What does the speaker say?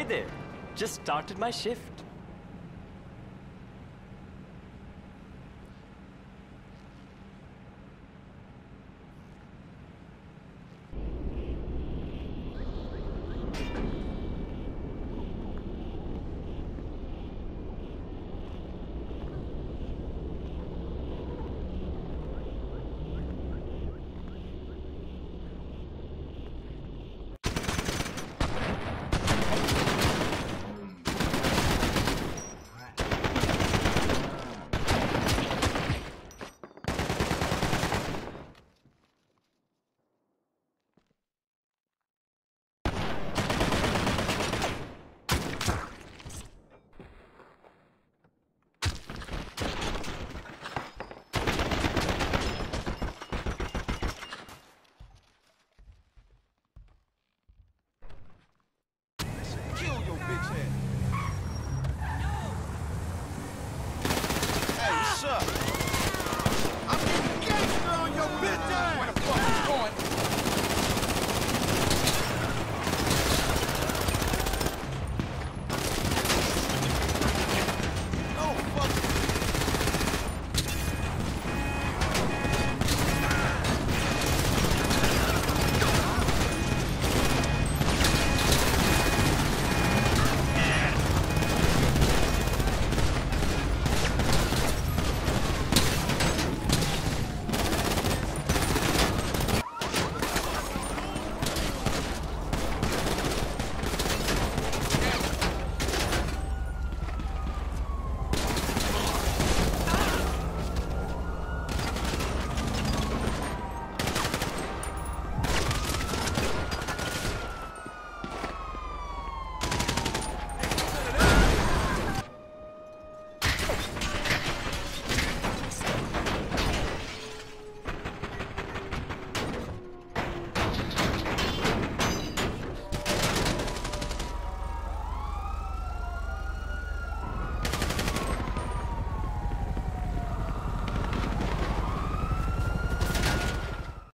Hi there. Just started my shift.